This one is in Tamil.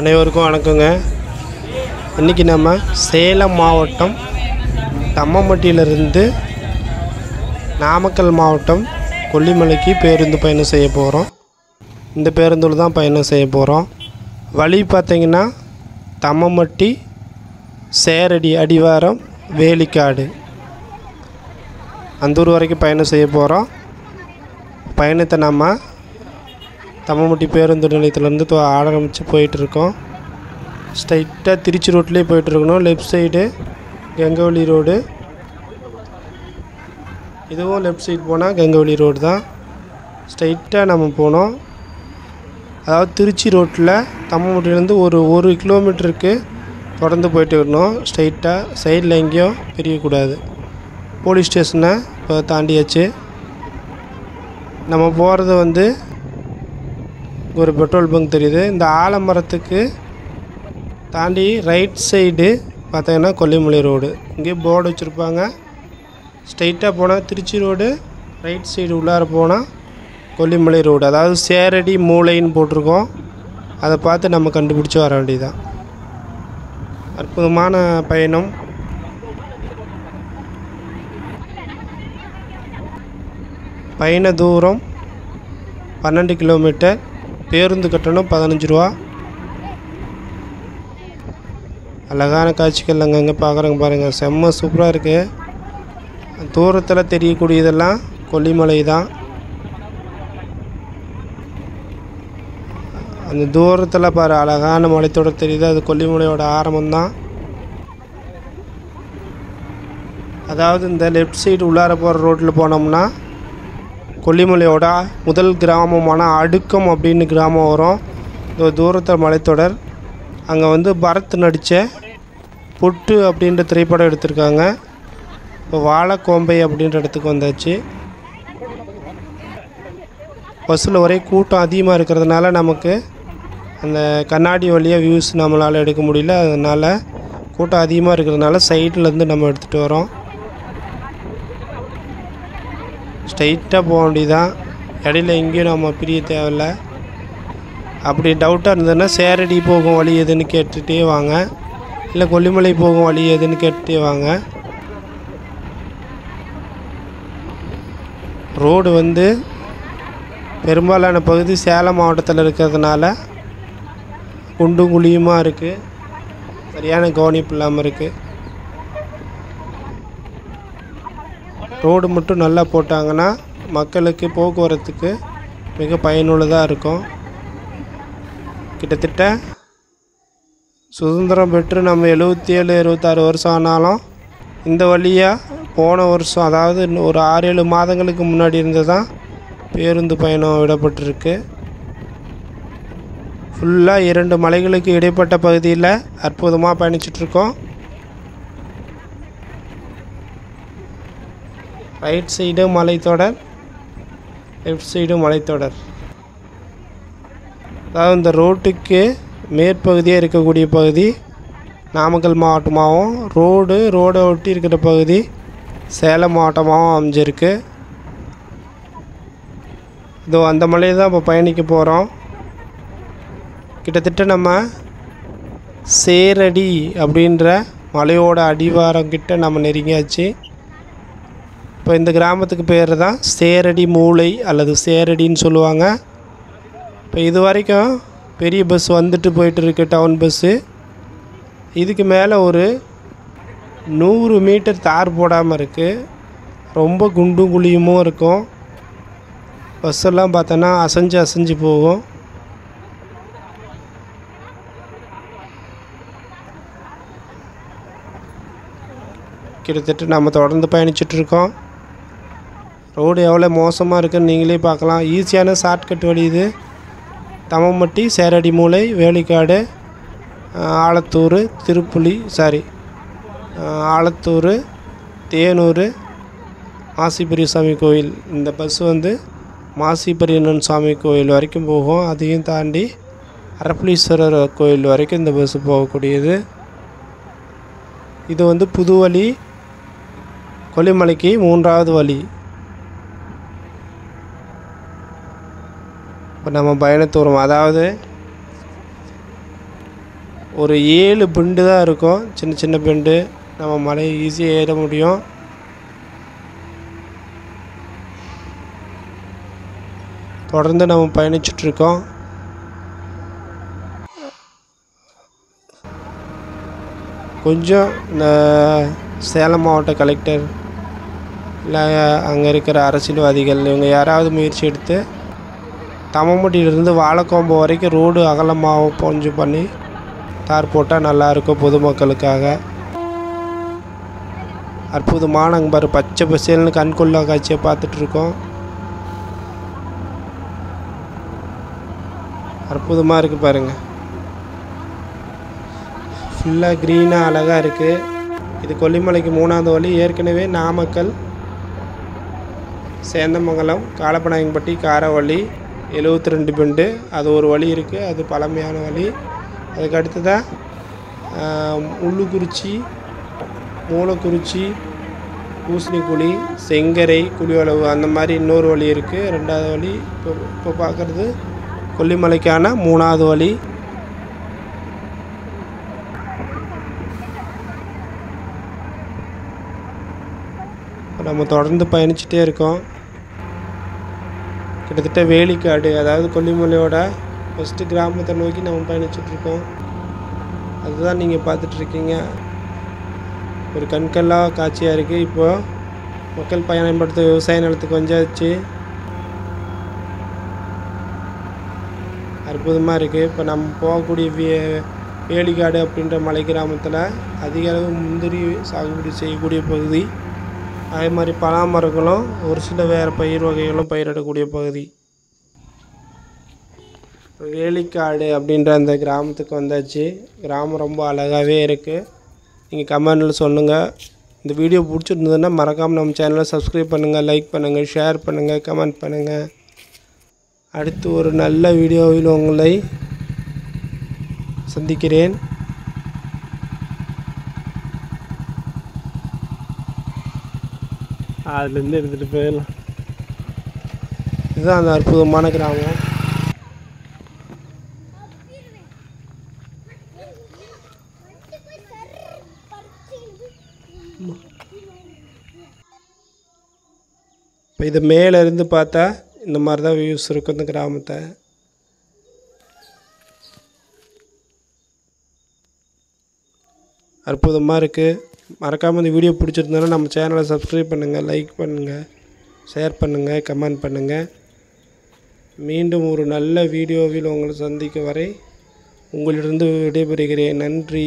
அனைவருக்கும் வணக்கங்க. இன்றைக்கி நம்ம சேலம் மாவட்டம் தம்மம்பட்டியிலிருந்து நாமக்கல் மாவட்டம் கொல்லிமலைக்கு பேருந்து பயணம் செய்ய போகிறோம் இந்த பேருந்தில் தான் பயணம் செய்ய போகிறோம் வழி பார்த்திங்கன்னா தம்மம்பட்டி சேரடி அடிவாரம் வேலிக்காடு. அந்தூர் வரைக்கும் பயணம் செய்ய போகிறோம் பயணத்தை நம்ம தம்மம்பட்டி பேருந்து நிலையத்துலேருந்து தொ- ஆரம்பித்து போயிட்டுருக்கோம். ஸ்ட்ரைட்டாக திருச்சி ரோட்லேயே போயிட்டுருக்கணும். Left side Gangavalli road. இதுவும் லெஃப்ட் சைடு போனால் கங்கவலி ரோடு தான். ஸ்ட்ரைட்டாக நம்ம போனோம். அதாவது திருச்சி ரோட்டில் தம்மம்பட்டியிலேருந்து ஒரு ஒரு கிலோமீட்டருக்கு தொடர்ந்து போயிட்டு வரணும். ஸ்ட்ரைட்டாக சைடில் எங்கேயும் பிரியக்கூடாது. போலீஸ் ஸ்டேஷனை இப்போ தாண்டியாச்சு. நம்ம போகிறது வந்து ஒரு பெட்ரோல் பங்க் தெரியுது. இந்த ஆலமரத்துக்கு தாண்டி ரைட் சைடு பார்த்தீங்கன்னா கொல்லிமலை ரோடு இங்கே போர்டு வச்சுருப்பாங்க. ஸ்ட்ரைட்டாக போனால் திருச்சி ரோடு ரைட் சைடு உள்ளார போனால் கொல்லிமலை ரோடு அதாவது சேரடி மூளைன்னு போட்டிருக்கோம். அதை பார்த்து நம்ம கண்டுபிடிச்சி வர வேண்டியதுதான். அற்புதமான பயணம். பயண தூரம் பன்னெண்டு கிலோமீட்டர் பேருந்து கட்டணம் பதினஞ்சு ரூபா. அழகான காட்சிகள் அங்கங்கே பார்க்குறங்க பாருங்கள் செம்ம சூப்பராக இருக்குது தூரத்தில் தெரியக்கூடியதெல்லாம் கொல்லிமலை தான். அந்த தூரத்தில் பாரு அழகான மலைத்தொடர் தெரியுது. அது கொல்லிமலையோட ஆரம்பம் தான். அதாவது இந்த லெஃப்ட் சைடு உள்ளார போகிற ரோட்டில் போனோம்னா கொல்லிமலையோட முதல் கிராமமான அடுக்கம் அப்படின்னு கிராமம் வரும். இந்த தூரத்தில் மலைத்தொடர். அங்கே வந்து பரத் நடித்த பொட்டு அப்படின்ற திரைப்படம் எடுத்திருக்காங்க. இப்போ வாழைக்கோம்பை அப்படின்ற இடத்துக்கு வந்தாச்சு. பஸ்ஸில் ஒரே கூட்டம் அதிகமாக இருக்கிறதுனால நமக்கு அந்த கண்ணாடி வழியாக வியூஸ் நம்மளால் எடுக்க முடியல. அதனால் கூட்டம் அதிகமாக இருக்கிறதுனால சைட்லேருந்து நம்ம எடுத்துகிட்டு வரோம். ஸ்ட்ரைட்டாக போக வேண்டியதான் இடையில எங்கேயும் நம்ம பிரிய தேவையில்ல. அப்படி டவுட்டாக இருந்ததுன்னா சேரடி போகும் வழி எதுன்னு கேட்டுகிட்டே வாங்க. இல்லை கொல்லிமலை போகும் வழி எதுன்னு கேட்டுகிட்டே வாங்க. ரோடு வந்து பெரும்பாலான பகுதி சேலம் மாவட்டத்தில் இருக்கிறதுனால குண்டும் குழியுமாக இருக்குது சரியான கவனிப்பு இல்லாமல் இருக்குது ரோடு மட்டும் நல்லா போட்டாங்கன்னா மக்களுக்கு போக்குவரத்துக்கு மிக பயனுள்ளதாக இருக்கும். கிட்டத்தட்ட சுதந்திரம் பெற்று நம்ம எழுபத்தி ஏழு இருபத்தாறு வருஷம் ஆனாலும் இந்த வழியாக போன வருஷம் அதாவது இன்னும் ஒரு ஆறு ஏழு மாதங்களுக்கு முன்னாடி இருந்து தான் பேருந்து பயணம் விடப்பட்டிருக்கு. ஃபுல்லாக இரண்டு மலைகளுக்கு இடைப்பட்ட பகுதியில் அற்புதமாக பயணிச்சிட்ருக்கோம் ரைட் சைடு மலைத்தொடர் லெஃப்ட் சைடு மலைத்தொடர் அதாவது இந்த ரோட்டுக்கு மேற்பகுதியாக இருக்கக்கூடிய பகுதி நாமக்கல் மாவட்டமாகவும் ரோடு ரோடை ஒட்டி இருக்கிற பகுதி சேலம் மாவட்டமாகவும் அமைஞ்சிருக்கு. இதோ அந்த மலையை தான் இப்போ பயணிக்க போகிறோம் கிட்டத்தட்ட நம்ம சேரடி அப்படின்ற மலையோட அடிவாரம் கிட்ட நம்ம நெருங்கியாச்சு. இப்போ இந்த கிராமத்துக்கு பேர் தான் சேரடி மூளை அல்லது சேரடின்னு சொல்லுவாங்க. இப்போ இது வரைக்கும் பெரிய பஸ் வந்துட்டு போயிட்டு இருக்கு டவுன் பஸ்ஸு இதுக்கு மேலே ஒரு நூறு மீட்டர் தார் போடாமல் இருக்குது ரொம்ப குண்டும் குழியுமும் இருக்கும். பஸ்ஸெல்லாம் பார்த்தோன்னா அசைஞ்சு அசைஞ்சு போகும். கிட்டத்தட்ட நம்ம தொடர்ந்து பயணிச்சிட்ருக்கோம் ரோடு எவ்வளோ மோசமாக இருக்குன்னு நீங்களே பார்க்கலாம். ஈஸியான ஷார்ட்கட் வழி இது. தமம்பட்டி சேரடி மூளை வேலிக்காடு ஆலத்தூர் திருப்புலி சாரி ஆலத்தூர் தேனூர் மாசிபெரியசாமி கோயில். இந்த பஸ் வந்து மாசிபெரியண்ணன் சாமி கோயில் வரைக்கும் போகும். அதையும் தாண்டி அரப்பளீஸ்வரர் கோயில் வரைக்கும் இந்த பஸ்ஸு போகக்கூடியது. இது வந்து புது வழி. கொல்லிமலைக்கு மூன்றாவது வழி. இப்போ நம்ம பயணத்தூரம் அதாவது ஒரு ஏழு பெண்டு தான் இருக்கும். சின்ன சின்ன பெண்டு. நம்ம மலையை ஈஸியாக ஏற முடியும். தொடர்ந்து நம்ம பயணிச்சிட்ருக்கோம் கொஞ்சம் இந்த சேலம் மாவட்ட கலெக்டர் இல்லை அங்கே இருக்கிற அரசியல்வாதிகள் இவங்க யாராவது முயற்சி எடுத்து தம்மம்பட்டியிலிருந்து வாழைக்கோம்பு வரைக்கும் ரோடு அகலமாக பொஞ்சு பண்ணி தார் போட்டால் நல்லாயிருக்கும் பொதுமக்களுக்காக. அற்புதமான அங்கே பாரு பச்சை பசேல்னு கண்கொள்ளா காட்சியை பார்த்துட்ருக்கோம். அற்புதமாக இருக்குது பாருங்கள் ஃபுல்லாக க்ரீனாக அழகாக இருக்குது இது கொல்லிமலைக்கு மூணாவது வழி ஏற்கனவே நாமக்கல் சேந்தமங்கலம் காலப்பநாயகம்பட்டி காரவள்ளி. எழுபத்தி ரெண்டு பெண்டு. அது ஒரு வழி இருக்குது அது பழமையான வழி. அதுக்கு அடுத்ததாக முள்ளுக்குறிச்சி மூலக்குறிச்சி பூசணிக்குழி செங்கரை குழிவளவு அந்த மாதிரி இன்னொரு வழி இருக்குது ரெண்டாவது வழி இப்போ இப்போ பார்க்குறது கொல்லிமலைக்கான மூணாவது வழி. நம்ம தொடர்ந்து பயணிச்சுட்டே இருக்கோம். கிட்டத்தட்ட வேலிக்காடு அதாவது கொல்லிமலையோட ஃபஸ்ட்டு கிராமத்தை நோக்கி நம்ம பயணிச்சுட்ருக்கோம் அதுதான் நீங்கள் பார்த்துட்ருக்கீங்க ஒரு கண்கல்லாக காட்சியாக இருக்குது இப்போது மக்கள் பயன்படுத்த விவசாய நிலத்துக்கு வந்தாச்சு. அற்புதமாக இருக்குது இப்போ நம்ம போகக்கூடிய வே வேலிக்காடு அப்படின்ற மலை கிராமத்தில் அதிக அளவு முந்திரி சாகுபடி செய்யக்கூடிய பகுதி அதே மாதிரி பலா மரங்களும் ஒரு சில வேறு பயிர் வகைகளும் பயிரிடக்கூடிய பகுதி. வேலிக்காடு அப்படின்ற அந்த கிராமத்துக்கு வந்தாச்சு. கிராமம் ரொம்ப அழகாகவே இருக்குது நீங்கள் கமெண்டில் சொல்லுங்கள் இந்த வீடியோ பிடிச்சிருந்ததுன்னா மறக்காமல் நம்ம சேனலை சப்ஸ்கிரைப் பண்ணுங்கள் லைக் பண்ணுங்கள் ஷேர் பண்ணுங்கள் கமெண்ட் பண்ணுங்கள் அடுத்து ஒரு நல்ல வீடியோவில் உங்களை சந்திக்கிறேன். அதுலேருந்து எடுத்துகிட்டு போயிடலாம். இதுதான் அந்த அற்புதமான கிராமம். இப்போ இது மேலே இருந்து பார்த்தா இந்த மாதிரி தான் வியூஸ் இருக்கும் இந்த கிராமத்தை. அற்புதமாக இருக்குது மறக்காமல் இந்த வீடியோ பிடிச்சிருந்தாலும் நம்ம சேனலை சப்ஸ்கிரைப் பண்ணுங்கள் லைக் பண்ணுங்கள் ஷேர் பண்ணுங்கள் கமெண்ட் பண்ணுங்கள் மீண்டும் ஒரு நல்ல வீடியோவில் உங்களை சந்திக்க வரை உங்களிடம் விடைபெறுகிறேன். நன்றி.